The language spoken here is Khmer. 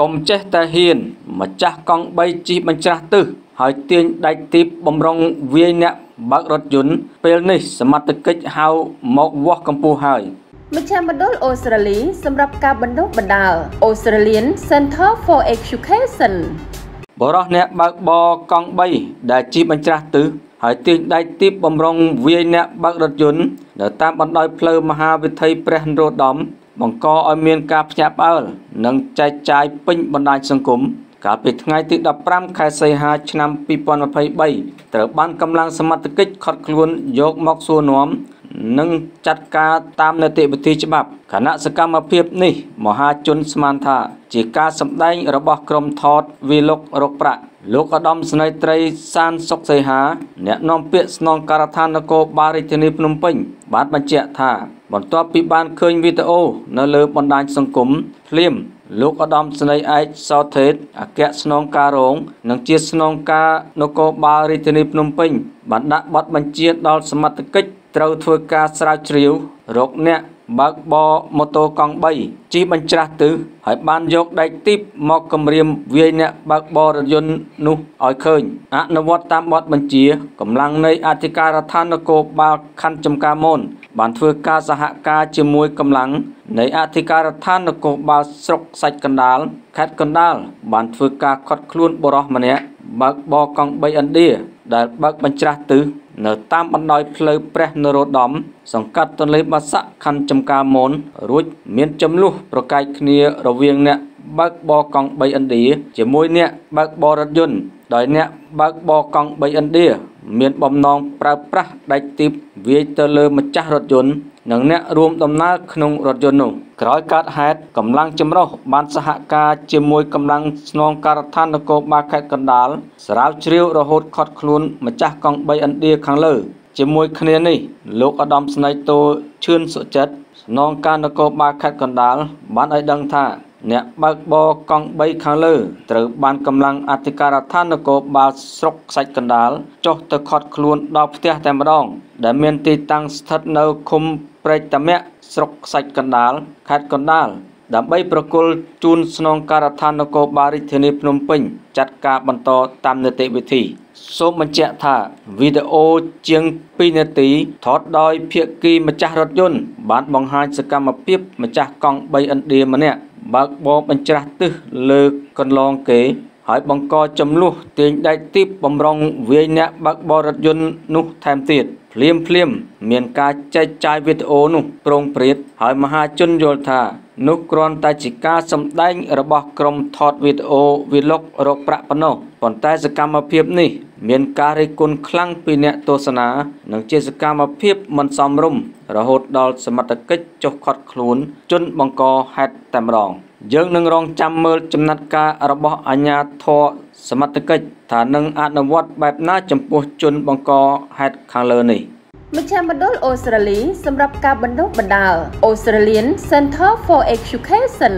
កុំចេះតែហ៊ាន ម្ចាស់កង់3ជិះបញ្ច្រាស់ទឹះហើយទាញដាច់ទីបបំរុងវាយអ្នកបើករថយន្តពេលនេះសមត្ថកិច្ចហៅមកវាស់កម្ពស់ហើយមជ្ឈមណ្ឌលអូស្ត្រាលីសម្រាប់ការបណ្ដុះបណ្ដាល Australian Center for Education បរោះអ្នកបើកបរកង់3ដែលជិះបញ្ច្រាស់ទឹះហើយទាញដាច់ទីបបំរុងវាយអ្នកបើករថយន្តនៅតាមបណ្ដោយផ្លូវមហាវិថីព្រះនរោត្តម បង្កឲ្យមានការភ្ញាក់ផ្អើលនិងចែកចាយពេញបណ្ដាញសង្គមកាលពីថ្ងៃទី15ខែសីហាឆ្នាំ2023ត្រូវបានកម្លាំងសមត្ថកិច្ចខត់ខ្លួនយកមកសួរនាំ និងចាត់ការតាមនីតិវិធីច្បាប់គណៈសកម្មភាពនេះមហាជនស្មានថា ជាការសម្ដែងរបស់ក្រុមថតវីឡុករកប្រាក់លោកឧត្តមស្នេហ៍ត្រីសានសុកសីហា អ្នកនាំពាក្យស្នងការដ្ឋាននគរបាលរាជធានីភ្នំពេញ បានបញ្ជាក់ថា បន្ទាប់ពីបានឃើញវីដេអូនៅលើបណ្ដាញសង្គមភ្លាម លោកឧត្តមស្នេហ៍ឯកសោថេតអគ្គស្នងការរង និងជាស្នងការនគរបាលរាជធានីភ្នំពេញបានដាក់បទបញ្ជាដល់សមត្ថកិច្ចត្រូវធ្វើការស្រាវជ្រាវរកអ្នក បើកបរម៉ូតូកង់3ជិះបញ្ច្រាស់ទិសហើយបានយកដែកទីបមកគម្រាមវាយអ្នកបើកបររថយន្តនោះឲ្យឃើញអនុវត្តតាមបទបញ្ជាកម្លាំងនៃអធិការដ្ឋាននគរបាលខណ្ឌចំការមនបានធ្វើការសហការជាមួយកម្លាំងនៃអធិការដ្ឋាននគរបាលស្រុកសាច់កណ្ដាលខេត្តកណ្ដាលបានធ្វើការខាត់ខ្លួនបុរសម្នាក់បើកបរកង់3ឥណ្ឌាដែលបើកបញ្ច្រាស់ទិស នៅតាមបណ្ដោយផ្លូវព្រះនរោត្តមសង្កាត់ទន្លេបាសាក់ខណ្ឌចំការមនរួចមានចំនួនប្រកែកគ្នារវាងអ្នកបើកបរកង់3ឥណ្ឌាជាមួយអ្នកបើកបររថយន្តដោយអ្នកបើកបរកង់3ឥណ្ឌា មានបំណងប្រើប្រាស់ដាច់ទីបវាយទៅលើម្ចាស់រថយន្តនិងអ្នករួមដំណើរក្នុងរថយន្តនោះក្រោយកើតហេតុកម្លាំងចម្រុះបានសហការជាមួយកម្លាំងស្នងការដ្ឋាននគរបាលខេត្តកណ្ដាលស្រាវជ្រាវរហូតខត់ខ្លួនម្ចាស់កង់3ឥណ្ឌាខាងលើជាមួយគ្នានេះលោកឧត្តមស្នេហ៍តូឈឿនសុចិត្តស្នងការនគរបាលខេត្តកណ្ដាលបានឲ្យដឹងថា អ្នកបើកបរកង់3ខាងលើត្រូវបានកម្លាំងអធិការដ្ឋាននគរបាលស្រុកខ្សាច់កណ្ដាលចុះទៅឃាត់ខ្លួនដល់ផ្ទះតែម្ដង ដែលមានទីតាំងស្ថិតនៅឃុំព្រែកតាមាក់ស្រុកខ្សាច់កណ្ដាលខេត្តកណ្ដាលដើម្បីប្រគល់ជូនស្នងការដ្ឋាននគរបាលរាជធានីភ្នំពេញចាត់ការបន្តតាមនីតិវិធីសូមបញ្ជាក់ថាវីដេអូជាង2នាទីថតដោយភាគីម្ចាស់រថយន្តបានបង្ហាញសកម្មភាពម្ចាស់កង់3ឥណ្ឌាម្នាក់ បើកបរបញ្ច្រាស់ទឹះលើកន្លងគេ ហើយបង្កចំនួនទាញដែកទីបបំរុងវាយអ្នកបើកបររថយន្តនោះថែមទៀតភ្លាមភ្លាម មានការចែកចាយវីដេអូនោះប្រងព្រាតហើយមហាជនយល់ថានោះគ្រាន់តែជាការសម្ដែងរបស់ក្រុមថតវីដេអូវីឡុករកប្រាក់ប៉ុណ្ណោះប៉ុន្តែសកម្មភាពនេះ មានការរិះគន់ខ្លាំងពីអ្នកទស្សនា និងជាសកម្មភាពមិនសមរម្យរហូតដល់សមត្ថកិច្ចចុះឃាត់ខ្លួន ជនបង្កហេតុតែម្ដងយើងនឹងរងចាំមើលចំណាត់ការរបស់អាជ្ញាធរសមត្ថកិច្ចថានឹងអនុវត្តបែបណាចំពោះជនបង្កហេតុខាងលើនេះមជ្ឈមណ្ឌលអូស្ត្រាលីសម្រាប់ការបណ្ដុះបណ្ដាល Australian Center for Education